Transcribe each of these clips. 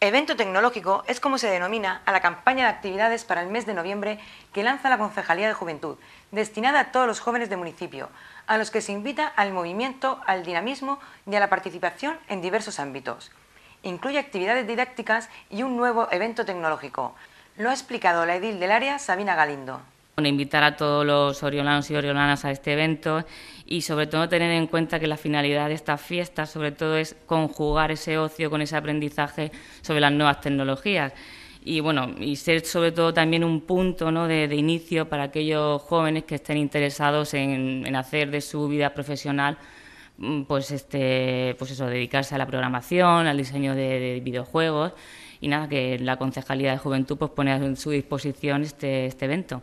Evento tecnológico es como se denomina a la campaña de actividades para el mes de noviembre que lanza la Concejalía de Juventud, destinada a todos los jóvenes del municipio, a los que se invita al movimiento, al dinamismo y a la participación en diversos ámbitos. Incluye actividades didácticas y un nuevo evento tecnológico. Lo ha explicado la edil del área, Sabina Galindo. Bueno, invitar a todos los oriolanos y oriolanas a este evento y sobre todo tener en cuenta que la finalidad de esta fiesta sobre todo es conjugar ese ocio con ese aprendizaje sobre las nuevas tecnologías. Y bueno y ser sobre todo también un punto ¿no? de, inicio para aquellos jóvenes que estén interesados en, hacer de su vida profesional mm, pues este pues eso dedicarse a la programación al diseño de, de videojuegos. Y nada que la concejalía de juventud pues pone a su disposición este, este evento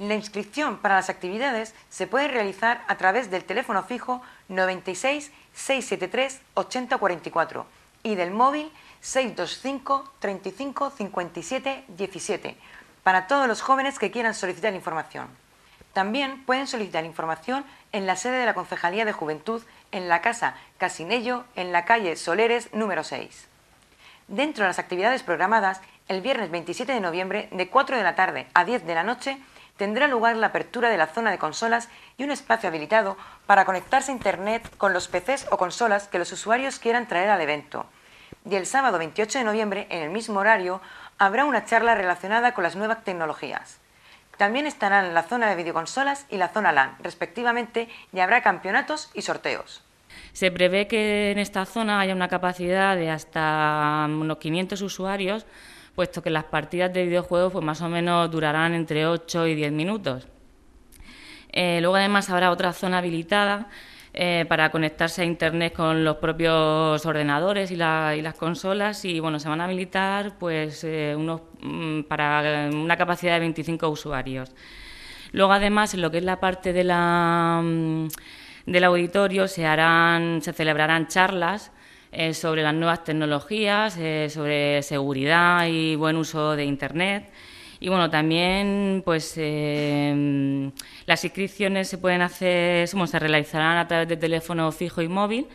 la inscripción para las actividades se puede realizar a través del teléfono fijo 96 673 8044 y del móvil 625 35 57 17 para todos los jóvenes que quieran solicitar información. También pueden solicitar información en la sede de la Concejalía de Juventud en la Casa Casinello, en la calle Soleres número 6. Dentro de las actividades programadas, el viernes 27 de noviembre, de 4 de la tarde a 10 de la noche, tendrá lugar la apertura de la zona de consolas y un espacio habilitado para conectarse a Internet con los PCs o consolas que los usuarios quieran traer al evento. Y el sábado 28 de noviembre, en el mismo horario, habrá una charla relacionada con las nuevas tecnologías. También estarán la zona de videoconsolas y la zona LAN, respectivamente, y habrá campeonatos y sorteos. Se prevé que en esta zona haya una capacidad de hasta unos 500 usuarios puesto que las partidas de videojuegos pues más o menos durarán entre 8 y 10 minutos. Eh, luego además habrá otra zona habilitada eh, para conectarse a Internet con los propios ordenadores y, las consolas y bueno, se van a habilitar pues eh, unos, mm, para una capacidad de 25 usuarios. Luego además en lo que es la parte de la, mm, del auditorio se, harán, se celebrarán charlas eh, sobre las nuevas tecnologías, eh, sobre seguridad y buen uso de Internet. Y bueno, también pues eh, las inscripciones se pueden hacer, se realizarán a través de teléfono fijo y móvil.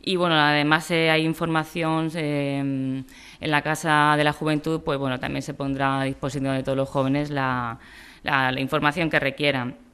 Y bueno, además hay información en la Casa de la Juventud, pues bueno, también se pondrá a disposición de todos los jóvenes la información que requieran.